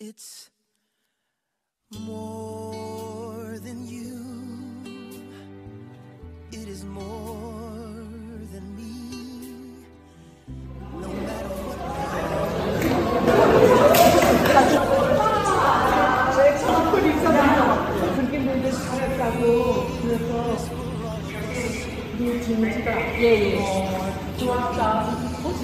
It's more than you. It is more than me. No matter what. 그렇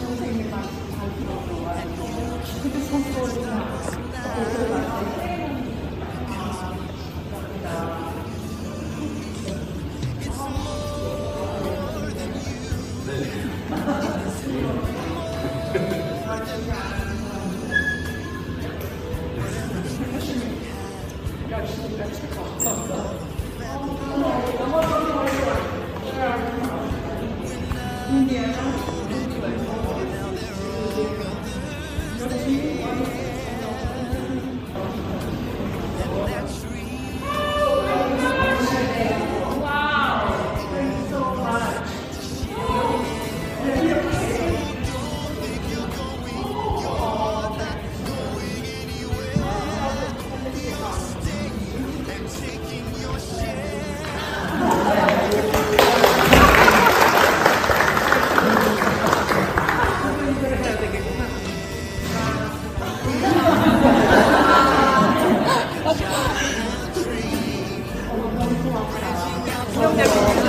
Indiana.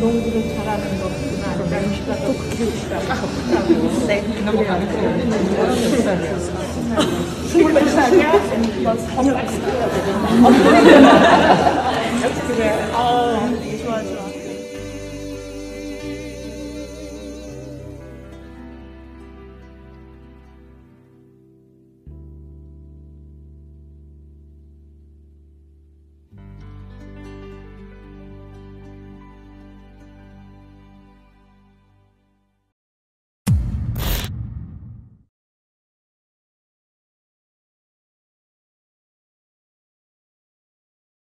농구를 잘하는 것구나 날씨가 또 그렇다고 네. 너무 가르쳐요. 스물몇 살이야? 스물몇 살이야? 뭐 아, 그래. 아.